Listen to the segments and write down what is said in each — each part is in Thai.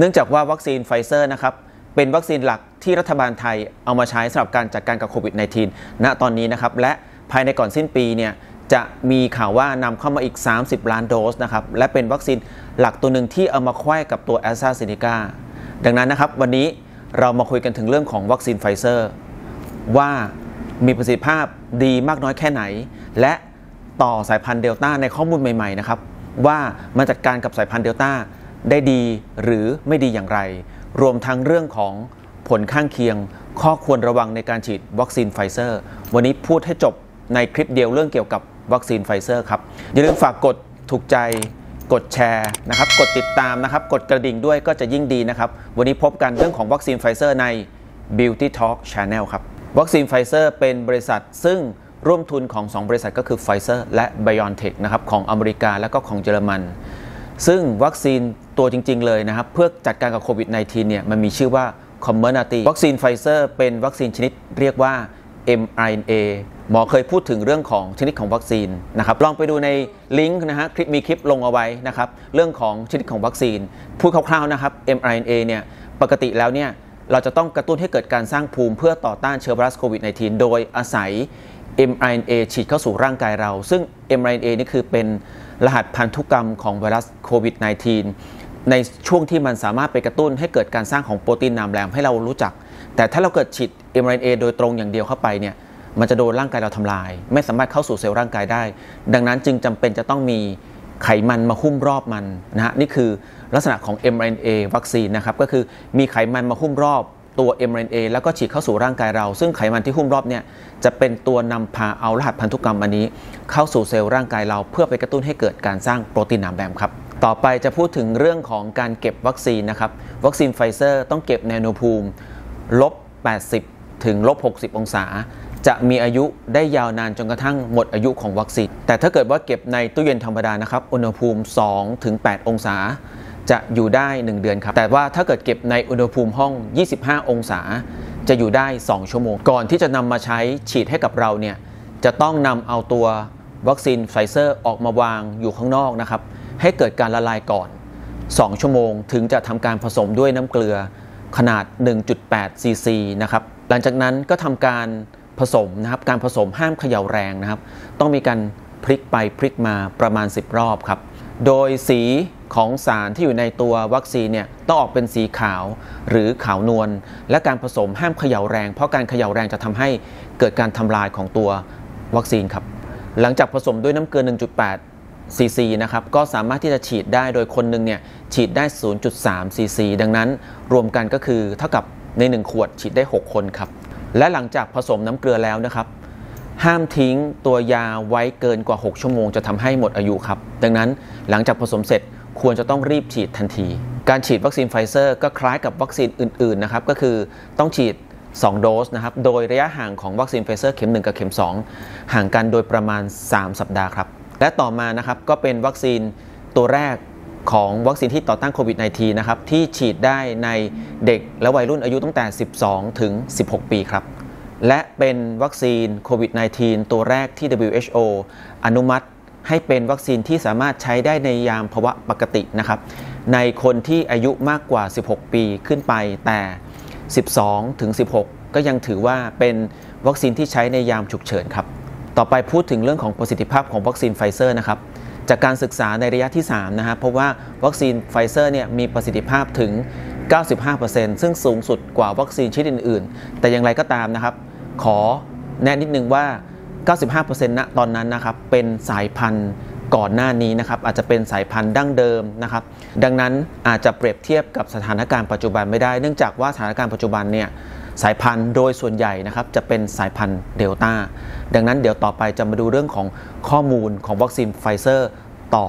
เนื่องจากว่าวัคซีนไฟเซอร์นะครับเป็นวัคซีนหลักที่รัฐบาลไทยเอามาใช้สำหรับการจัดการกับโควิด -19 ณตอนนี้นะครับและภายในก่อนสิ้นปีเนี่ยจะมีข่าวว่านำเข้ามาอีก 30 ล้านโดสนะครับและเป็นวัคซีนหลักตัวหนึ่งที่เอามาไขว้กับตัวแอสตราเซเนกาดังนั้นนะครับวันนี้เรามาคุยกันถึงเรื่องของวัคซีนไฟเซอร์ ว่ามีประสิทธิภาพดีมากน้อยแค่ไหน และต่อสายพันธุ์เดลต้าในข้อมูลใหม่ๆนะครับว่ามันจัดการกับสายพันธุ์เดลต้า ได้ดีหรือไม่ดีอย่างไร รวมทั้งเรื่องของผลข้างเคียง ข้อควรระวังในการฉีดวัคซีนไฟเซอร์ วันนี้พูดให้จบในคลิปเดียวเรื่องเกี่ยวกับวัคซีนไฟเซอร์ครับ อย่าลืมฝากกดถูกใจกดแชร์นะครับ กดติดตามนะครับ กดกระดิ่งด้วยก็จะยิ่งดีนะครับ วันนี้พบกันเรื่องของวัคซีนไฟเซอร์ใน Beauty Talk Channel ครับ วัคซีนไฟเซอร์เป็นบริษัท ซึ่งร่วมทุนของ 2 บริษัทก็คือไฟเซอร์และ BioNTech นะครับของอเมริกาและก็ของเยอรมัน ซึ่งวัคซีน ตัวจริง ๆ เลยนะครับ เพื่อจัดการกับโควิด -19 เนี่ยมันมีชื่อว่า Comirnaty วัคซีนไฟเซอร์เป็นวัคซีนชนิดเรียกว่า mRNA หมอเคยพูดถึงเรื่องของชนิดของวัคซีนนะครับลองไปดูในลิงก์นะฮะคลิปมีคลิปลงเอาไว้นะครับเรื่องของชนิดของวัคซีน พูดคร่าวๆนะครับ mRNA เนี่ยปกติแล้วเนี่ยเราจะต้องกระตุ้นให้เกิดการสร้างภูมิเพื่อต่อต้านเชื้อไวรัสโควิด -19 โดยอาศัย mRNA ฉีดเข้าสู่ร่างกายเรา ซึ่ง mRNA นี่คือเป็นรหัสพันธุกรรมของไวรัสโควิด -19 ในช่วงที่มันสามารถไปกระตุ้นให้เกิดการสร้างของโปรตีนนามแรมให้เรารู้จัก แต่ถ้าเราเกิดฉีด mRNA โดยตรงอย่างเดียวเข้าไปเนี่ยมันจะโดนร่างกายเราทำลาย ไม่สามารถเข้าสู่เซลล์ร่างกายได้ ดังนั้นจึงจำเป็นจะต้องมีไขมันมาหุ้มรอบมันนะฮะนี่คือลักษณะของ mRNA วัคซีนนะครับก็คือมีไขมันมาหุ้มรอบตัว mRNA แล้วก็ฉีดเข้าสู่ร่างกายเรา ซึ่งไขมันที่หุ้มรอบเนี่ยจะเป็นตัวนำพาเอารหัสพันธุกรรมอันนี้ เข้าสู่เซลล์ร่างกายเราเพื่อไปกระตุ้นให้เกิดการสร้างโปรตีนหนามแหลมครับ ต่อไปจะพูดถึงเรื่องของการเก็บวัคซีนนะครับ วัคซีนไฟเซอร์ต้องเก็บในอุณหภูมิลบ 80 ถึงลบ 60 องศา จะมีอายุได้ยาวนานจนกระทั่งหมดอายุของวัคซีน แต่ถ้าเกิดว่าเก็บในตู้เย็นธรรมดานะครับ อุณหภูมิ 2 ถึง 8 องศา จะอยู่ได้ 1 เดือนครับ แต่ว่าถ้าเกิดเก็บในอุณหภูมิห้อง 25 องศา จะอยู่ได้ 2 ชั่วโมง ก่อนที่จะนำมาใช้ฉีดให้กับเราเนี่ย จะต้องนำเอาตัววัคซีนไฟเซอร์ออกมาวางอยู่ข้างนอกนะครับ ให้เกิดการละลายก่อน 2 ชั่วโมง ถึงจะทำการผสมด้วยน้ำเกลือขนาด 1.8 ซีซีนะครับ หลังจากนั้นก็ทำการผสมนะครับ การผสมห้ามเขย่าแรงนะครับ ต้องมีการพลิกไปพลิกมาประมาณ 10 รอบครับ โดยสีของสารที่อยู่ในตัววัคซีนเนี่ยต้องออกเป็นสีขาวหรือขาวนวลและการผสมห้ามเขย่าแรง เพราะการเขย่าแรงจะทำให้เกิดการทำลายของตัววัคซีนครับ หลังจากผสมด้วยน้ำเกลือ 1.8 ซีซีนะครับก็สามารถที่จะฉีดได้โดยคนหนึ่งเนี่ยฉีดได้ 0.3ซีซีดังนั้นรวมกันก็คือเท่ากับใน 1 ขวดฉีดได้ 6 คนครับ และหลังจากผสมน้ำเกลือแล้วนะครับ ห้ามทิ้งตัวยาไว้เกินกว่า 6 ชั่วโมงจะทำให้หมดอายุครับ ดังนั้นหลังจากผสมเสร็จควรจะต้องรีบฉีดทันที การฉีดวัคซีนไฟเซอร์ก็คล้ายกับวัคซีนอื่นๆนะครับก็คือต้องฉีด 2 โดสนะครับโดยระยะห่างของวัคซีนไฟเซอร์เข็ม 1 กับเข็ม 2 ห่างกันโดยประมาณ 3 สัปดาห์ครับ และต่อมานะครับก็เป็นวัคซีนตัวแรกของวัคซีนที่ต่อต้านโควิด -19 นะครับที่ฉีดได้ในเด็กและวัยรุ่นอายุตั้งแต่ 12 ถึง 16 ปีครับ และเป็นวัคซีนโควิด -19 ตัวแรกที่ WHO อนุมัติให้เป็นวัคซีนที่สามารถใช้ได้ในยามภาวะปกตินะครับ ในคนที่อายุมากกว่า 16 ปีขึ้นไปแต่ 12 ถึง 16 ก็ยังถือว่าเป็นวัคซีนที่ใช้ในยามฉุกเฉินครับ ต่อไปพูดถึงเรื่องของประสิทธิภาพของวัคซีนไฟเซอร์นะครับจากการศึกษาในระยะที่3นะฮะเพราะว่าวัคซีนไฟเซอร์เนี่ยมีประสิทธิภาพถึง 95%ซึ่งสูงสุดกว่าวัคซีนชนิดอื่น ๆ แต่อย่างไรก็ตามนะครับ ขอแนะนิดนึงว่า 95%ณตอนนั้นนะครับเป็นสายพันธุ์ก่อนหน้านี้นะครับอาจจะเป็นสายพันธุ์ดั้งเดิมนะครับ ดังนั้นอาจจะเปรียบเทียบกับสถานการณ์ปัจจุบันไม่ได้ เนื่องจากว่าสถานการณ์ปัจจุบันเนี่ย สายพันธุ์โดยส่วนใหญ่นะครับจะเป็นสายพันธุ์เดลต้าดังนั้นเดี๋ยวต่อไปจะมาดูเรื่องของข้อมูลของวัคซีนไฟเซอร์ต่อ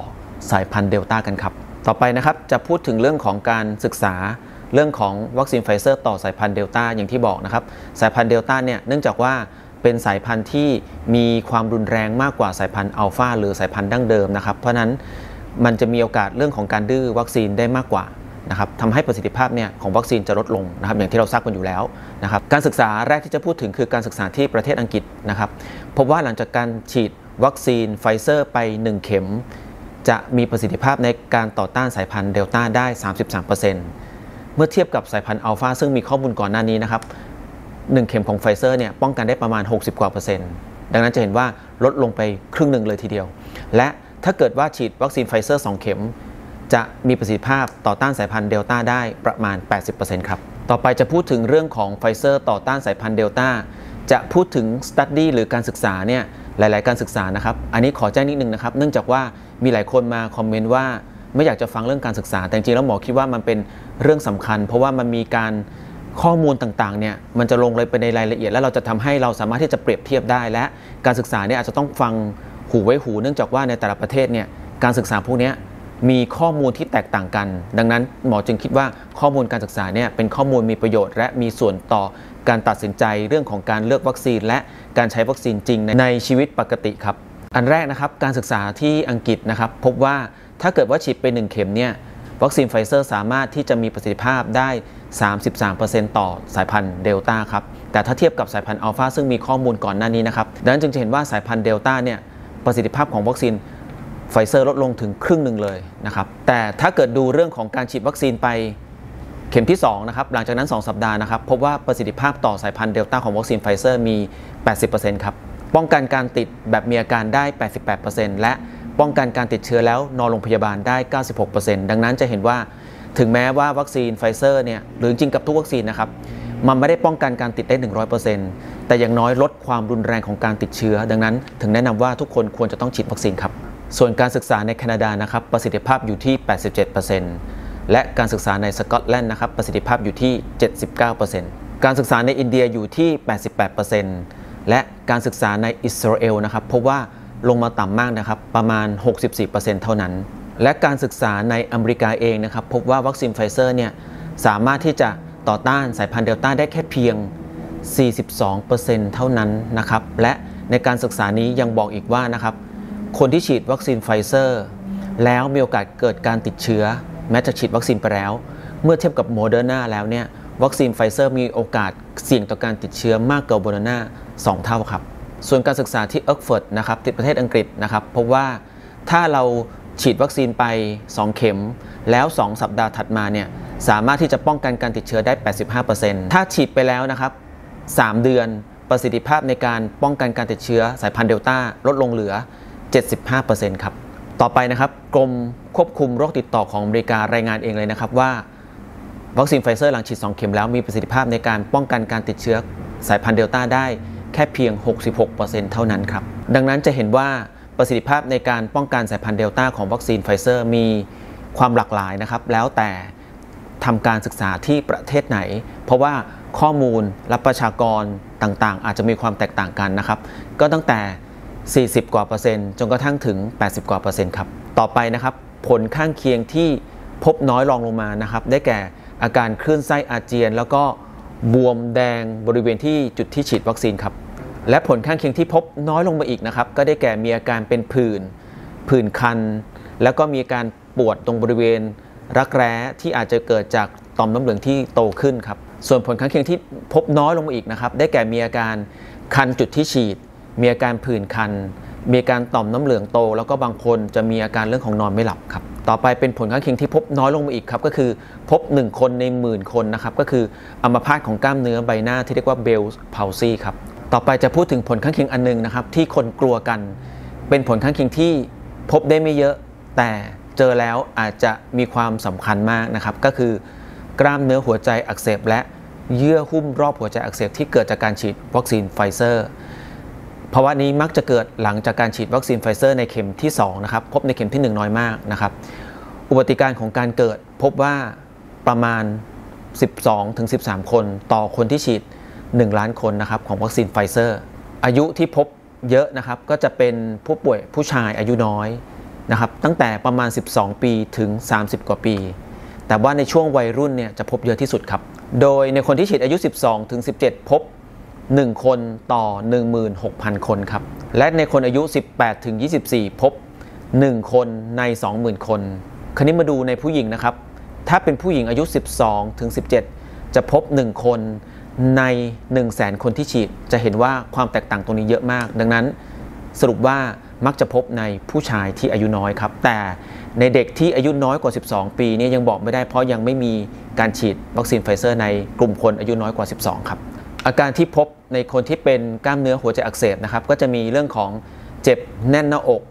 สายพันธุ์เดลต้ากันครับ ต่อไปนะครับจะพูดถึงเรื่องของการศึกษาเรื่องของวัคซีนไฟเซอร์ต่อสายพันธุ์เดลต้าอย่างที่บอกนะครับ สายพันธุ์เดลต้าเนี่ยเนื่องจากว่าเป็นสายพันธุ์ที่มีความรุนแรงมากกว่าสายพันธุ์อัลฟาหรือสายพันธุ์ดั้งเดิมนะครับ เพราะนั้นมันจะมีโอกาสเรื่องของการดื้อวัคซีนได้มากกว่า นะครับทำให้ประสิทธิภาพเนี่ยของวัคซีนจะลดลงนะครับอย่างที่เราทราบกันอยู่แล้วนะครับการศึกษาแรกที่จะพูดถึงคือการศึกษาที่ประเทศอังกฤษนะครับพบว่าหลังจากการฉีดวัคซีนไฟเซอร์ไป 1 เข็ม จะมีประสิทธิภาพในการต่อต้านสายพันธุ์เดลต้าได้ 33%เมื่อเทียบกับสายพันธุ์อัลฟาซึ่งมีข้อมูลก่อนหน้านี้นะครับ1เข็มของไฟเซอร์เนี่ยป้องกันได้ประมาณ 60 กว่าเปอร์เซ็นต์ดังนั้นจะเห็นว่าลดลงไปครึ่งหนึ่งเลยทีเดียว และถ้าเกิดว่าฉีดวัคซีนไฟเซอร์ 2 เข็ม จะมีประสิทธิภาพต่อต้านสายพันธุ์เดลต้าได้ประมาณ 80%ครับ ต่อไปจะพูดถึงเรื่องของไฟเซอร์ต่อต้านสายพันธุ์เดลต้าจะพูดถึง study หรือการศึกษาเนี่ยหลาย ๆ การศึกษานะครับ อันนี้ขอแจ้งนิดนึงนะครับ เนื่องจากว่ามีหลายคนมาคอมเมนต์ว่าไม่อยากจะฟังเรื่องการศึกษา แต่จริงแล้วหมอคิดว่ามันเป็นเรื่องสำคัญ เพราะว่ามันมีการข้อมูลต่างๆ เนี่ยมันจะลงเลยไปในรายละเอียด แล้วเราจะทำให้เราสามารถที่จะเปรียบเทียบได้ และการศึกษาเนี่ยอาจจะต้องฟังหูไว้หู เนื่องจากว่าในแต่ละประเทศเนี่ยการศึกษาพวกนี้ มีข้อมูลที่แตกต่างกัน ดังนั้นหมอจึงคิดว่าข้อมูลการศึกษาเนี่ยเป็นข้อมูลมีประโยชน์ และมีส่วนต่อการตัดสินใจเรื่องของการเลือกวัคซีน และการใช้วัคซีนจริงในชีวิตปกติครับ อันแรกนะครับการศึกษาที่อังกฤษนะครับพบว่าถ้าเกิดว่าฉีดไป 1 เข็มเนี่ยวัคซีนไฟเซอร์สามารถที่จะมีประสิทธิภาพได้ 33%ต่อสายพันธุ์เดลต้าครับแต่ถ้าเทียบกับสายพันธุ์อัลฟาซึ่งมีข้อมูลก่อนหน้านี้นะครับดังนั้นจึงจะเห็นว่าสายพันธุ์เดลต้าเนี่ยประสิทธิภาพของวัคซีน ไฟเซอร์ลดลงถึงครึ่งหนึ่งเลยนะครับ แต่ถ้าเกิดดูเรื่องของการฉีดวัคซีนไปเข็มที่2นะครับหลังจากนั้น 2 สัปดาห์นะครับพบว่าประสิทธิภาพต่อสายพันธุ์เดลต้าของวัคซีนไฟเซอร์มี 80%ครับป้องกันการติดแบบมีอาการได้ 88%และป้องกันการติดเชื้อแล้วนอนโรงพยาบาลได้ 96%ดังนั้นจะเห็นว่าถึงแม้ว่าวัคซีนไฟเซอร์เนี่ยหรือจริงกับทุกวัคซีนนะครับมันไม่ได้ป้องกันการติดได้ 100%แต่อย่างน้อยลดความรุนแรงของการติดเชื้อ ดังนั้นถึงแนะนำว่าทุกคนควรจะต้องฉีดวัคซีนครับ ส่วนการศึกษาในแคนาดานะครับประสิทธิภาพอยู่ที่ 87%และการศึกษาในสกอตแลนด์นะครับประสิทธิภาพอยู่ที่ 79%การศึกษาในอินเดียอยู่ที่ 88%และการศึกษาในอิสราเอลนะครับพบว่าลงมาต่ำมากนะครับประมาณ 64%เท่านั้น และการศึกษาในอเมริกาเองนะครับพบว่าวัคซีนไฟเซอร์เนี่ยสามารถที่จะต่อต้านสายพันธุ์เดลต้าได้แค่เพียง 42%เท่านั้นนะครับและในการศึกษานี้ยังบอกอีกว่านะครับ คนที่ฉีดวัคซีนไฟเซอร์ แล้วมีโอกาสเกิดการติดเชื้อ แม้จะฉีดวัคซีนไปแล้ว เมื่อเทียบกับโมเดอร์นาแล้วเนี่ยวัคซีนไฟเซอร์มีโอกาสเสี่ยงต่อการติดเชื้อมากกว่าโมเดอร์นา2เท่าครับ ส่วนการศึกษาที่อ็อกซ์ฟอร์ดนะครับที่ประเทศอังกฤษนะครับพบว่าถ้าเราฉีดวัคซีนไป 2 เข็ม แล้ว 2 สัปดาห์ถัดมาเนี่ยสามารถที่จะป้องกันการติดเชื้อได้ 85%ถ้าฉีดไปแล้วนะครับ3เดือนประสิทธิภาพในการป้องกันการติดเชื้อสายพันธุ์เดลต้าลดลงเหลือ 75%ครับ ต่อไปนะครับกรมควบคุมโรคติดต่อของอเมริการายงานเองเลยนะครับว่า วัคซีนไฟเซอร์หลังฉีด 2 เข็มแล้วมีประสิทธิภาพในการป้องกันการติดเชื้อสายพันธุ์เดลต้าได้แค่เพียง 66%เท่านั้นครับ ดังนั้นจะเห็นว่าประสิทธิภาพในการป้องกันสายพันธุ์เดลต้าของวัคซีนไฟเซอร์มีความหลากหลายนะครับ แล้วแต่ทำการศึกษาที่ประเทศไหน เพราะว่าข้อมูลและประชากรต่างๆ อาจจะมีความแตกต่างกันนะครับ ก็ตั้งแต่ 40 กว่าเปอร์เซ็นต์จนกระทั่งถึง 80 กว่าเปอร์เซ็นต์ครับ ต่อไปนะครับ ผลข้างเคียงที่พบน้อยรองลงมานะครับ ได้แก่อาการคลื่นไส้อาเจียน แล้วก็บวมแดงบริเวณที่จุดที่ฉีดวัคซีนครับ และผลข้างเคียงที่พบน้อยลงมาอีกนะครับ ก็ได้แก่มีอาการเป็นผื่น ผื่นคัน แล้วก็มีอาการปวดตรงบริเวณ รักแร้ที่อาจจะเกิดจากต่อมน้ำเหลืองที่โตขึ้นครับ ส่วนผลข้างเคียงที่พบน้อยลงมาอีกนะครับ ได้แก่มีอาการคันจุดที่ฉีด มีอาการผื่นคัน มีอาการต่อมน้ำเหลืองโต แล้วก็บางคนจะมีอาการเรื่องของนอนไม่หลับครับ ต่อไปเป็นผลข้างเคียงที่พบน้อยลงมาอีกครับก็คือพบ 1 คนในหมื่นคนนะครับก็คืออัมพาตของกล้ามเนื้อใบหน้าที่เรียกว่า Bell's palsy ครับต่อไปจะพูดถึงผลข้างเคียงอันนึงนะครับที่คนกลัวกัน เป็นผลข้างเคียงที่พบได้ไม่เยอะ แต่เจอแล้วอาจจะมีความสำคัญมากนะครับก็คือกล้ามเนื้อหัวใจอักเสบและเยื่อหุ้มรอบหัวใจอักเสบที่เกิดจากการฉีดวัคซีนไฟเซอร์ ภาวะนี้มักจะเกิดหลังจากการฉีดวัคซีนไฟเซอร์ในเข็มที่2นะครับพบในเข็มที่ 1 น้อยมากนะครับอุบัติการของการเกิดพบว่าประมาณ 12-13 คน ต่อคนที่ฉีด 1 ล้านคนนะครับของวัคซีนไฟเซอร์ อายุที่พบเยอะนะครับก็จะเป็นผู้ป่วยผู้ชายอายุน้อยนะครับตั้งแต่ประมาณ 12 ปีถึง 30 กว่าปี แต่ว่าในช่วงวัยรุ่นเนี่ยจะพบเยอะที่สุดครับ โดยในคนที่ฉีดอายุ 12ถึง17 พบ 1 คนต่อ 16,000 คนครับ และในคนอายุ 18 ถึง 24 พบ 1 คนใน 20,000 คน คราวนี้มาดูในผู้หญิงนะครับ ถ้าเป็นผู้หญิงอายุ 12 ถึง 17 จะพบ 1 คนใน 1 0 0 0 0แสนคนที่ฉีด จะเห็นว่าความแตกต่างตรงนี้เยอะมาก ดังนั้นสรุปว่ามักจะพบในผู้ชายที่อายุน้อยครับ แต่ในเด็กที่อายุน้อยกว่า 12 ปีนี่ยังบอกไม่ได้เพราะยังไม่มีการฉีดวัคซีนไฟเซอร์ในกลุ่มคนอายุน้อยกว่า 12 ครับ อาการที่พบในคนที่เป็นกล้ามเนื้อหัวใจอักเสบนะครับ ก็จะมีเรื่องของเจ็บแน่นหน้าอก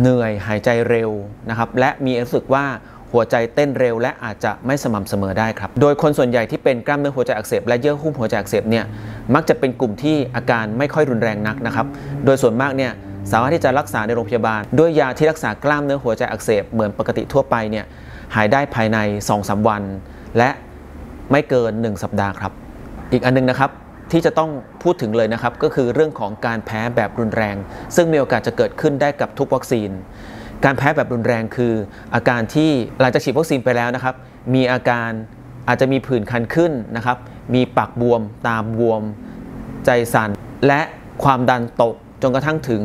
เหนื่อยหายใจเร็วนะครับ และมีรู้สึกว่าหัวใจเต้นเร็ว และอาจจะไม่สม่ำเสมอได้ครับ โดยคนส่วนใหญ่ที่เป็นกล้ามเนื้อหัวใจอักเสบและเยื่อหุ้มหัวใจอักเสบเนี่ยมักจะเป็นกลุ่มที่อาการไม่ค่อยรุนแรงนักนะครับ โดยส่วนมากเนี่ยสามารถที่จะรักษาในโรงพยาบาล ด้วยยาที่รักษากล้ามเนื้อหัวใจอักเสบเหมือนปกติทั่วไปเนี่ยหายได้ภายใน 2-3 วัน และไม่เกิน 1 สัปดาห์ครับ อีกอันนึงนะครับที่จะต้องพูดถึงเลยนะครับ ก็คือเรื่องของการแพ้แบบรุนแรง ซึ่งมีโอกาสจะเกิดขึ้นได้กับทุกวัคซีน การแพ้แบบรุนแรงคือ อาการที่หลังจากฉีดวัคซีนไปแล้วนะครับ มีอาการอาจจะมีผื่นคันขึ้นนะครับ มีปากบวม ตาบวม ใจสั่น และความดันตกจนกระทั่งถึง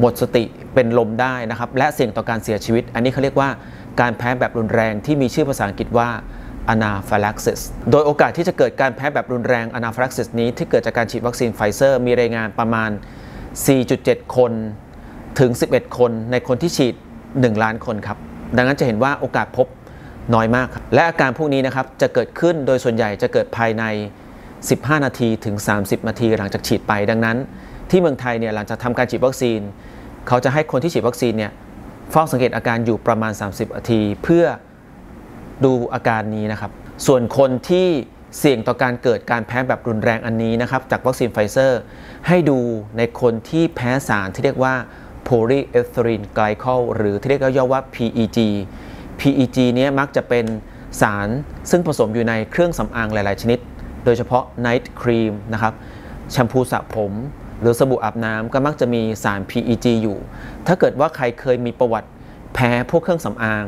หมดสติเป็นลมได้นะครับ และเสี่ยงต่อการเสียชีวิต อันนี้เขาเรียกว่าการแพ้แบบรุนแรงที่มีชื่อภาษาอังกฤษว่า anaphylaxis โดยโอกาสที่จะเกิดการแพ้แบบรุนแรง anaphylaxis นี้ที่เกิดจากการฉีดวัคซีนไฟเซอร์มีรายงานประมาณ 4.7 คนถึง 11 คนในคนที่ฉีด 1 ล้านคนครับ ดังนั้นจะเห็นว่าโอกาสพบน้อยมาก และอาการพวกนี้นะครับจะเกิดขึ้นโดยส่วนใหญ่จะเกิดภายใน 15 นาทีถึง 30 นาทีหลังจากฉีดไป ดังนั้น ที่เมืองไทยเนี่ยหลังจากทำการฉีดวัคซีน เขาจะให้คนที่ฉีดวัคซีนเนี่ยเฝ้าสังเกตอาการอยู่ประมาณ 30 นาที เพื่อ ดูอาการนี้นะครับ ส่วนคนที่เสี่ยงต่อการเกิดการแพ้แบบรุนแรงอันนี้นะครับ จากวัคซีนไฟเซอร์ ให้ดูในคนที่แพ้สารที่เรียกว่า polyethylene glycol หรือที่เรียกย่อว่า PEG PEG เนี้ยมักจะเป็นสารซึ่งผสมอยู่ในเครื่องสำอางหลาย ๆ ชนิด โดยเฉพาะ night cream นะครับแชมพูสระผม หรือสบู่อาบน้ำก็มักจะมีสาร PEG อยู่ ถ้าเกิดว่าใครเคยมีประวัติแพ้พวกเครื่องสำอาง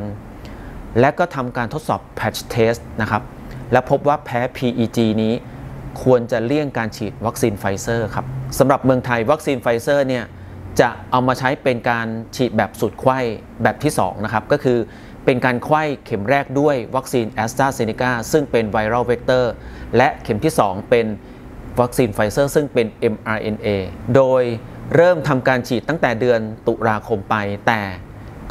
และก็ทำการทดสอบ patch test นะครับ และพบว่าแพ้ PEG นี้ควรจะเลี่ยงการฉีดวัคซีนไฟเซอร์ครับสำหรับเมืองไทยวัคซีนไฟเซอร์เนี่ยจะเอามาใช้เป็นการฉีดแบบสูตรไขว้แบบที่2นะครับก็คือเป็นการไขว้เข็มแรกด้วยวัคซีนแอสตราเซเนกาซึ่งเป็น viral vectorและเข็มที่ 2 เป็นวัคซีนไฟเซอร์ซึ่งเป็น mRNA โดยเริ่มทำการฉีดตั้งแต่เดือนตุลาคมไปแต่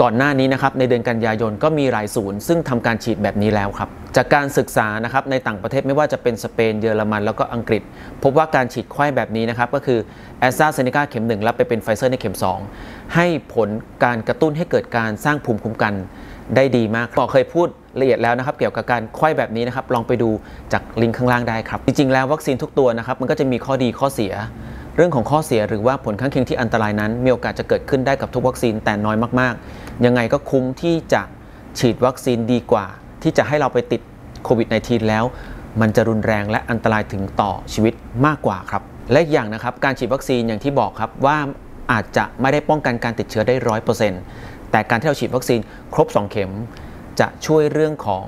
ก่อนหน้านี้นะครับในเดือนกันยายนก็มีหลายศูนย์ ซึ่งทำการฉีดแบบนี้แล้วครับ จากการศึกษานะครับในต่างประเทศไม่ว่าจะเป็นสเปนเยอรมัน แล้วก็อังกฤษ พบว่าการฉีดไขว้แบบนี้นะครับก็คือแอสตราเซเนกาเข็ม 1 แล้วไปเป็นไฟเซอร์ในเข็ม 2 ให้ผลการกระตุ้นให้เกิดการสร้างภูมิคุ้มกันได้ดีมากบอกเคยพูดละเอียดแล้วนะครับเกี่ยวกับการไข้แบบนี้นะครับลองไปดูจากลิงก์ข้างล่างได้ครับ จริงๆ แล้ววัคซีนทุกตัวนะครับมันก็จะมีข้อดีข้อเสีย เรื่องของข้อเสียหรือว่าผลข้างเคียงที่อันตรายนั้น มีโอกาสจะเกิดขึ้นได้กับทุกวัคซีนแต่น้อยมากๆ ยังไงก็คุ้มที่จะฉีดวัคซีนดีกว่า ที่จะให้เราไปติดโควิด -19 แล้ว มันจะรุนแรงและอันตรายถึงต่อชีวิตมากกว่าครับ และอย่างนะครับการฉีดวัคซีนอย่างที่บอกครับว่าอาจจะไม่ได้ป้องกันการติดเชื้อได้ร้อยเปอร์เซ็นต์แต่การที่เราฉีดวัคซีนครบ 2 เข็ม จะช่วยเรื่องของ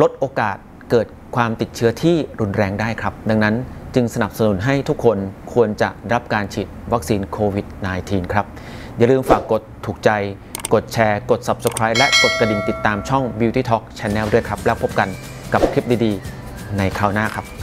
ลดโอกาสเกิดความติดเชื้อที่รุนแรงได้ครับ ดังนั้นจึงสนับสนุนให้ทุกคนควรจะรับการฉีดวัคซีนโควิด -19 ครับ อย่าลืมฝากกดถูกใจ กดแชร์ กด Subscribe และกดกระดิ่งติดตามช่อง Beauty Talk Channel ด้วยครับ แล้วพบกันกับคลิปดีๆ ในคราวหน้าครับ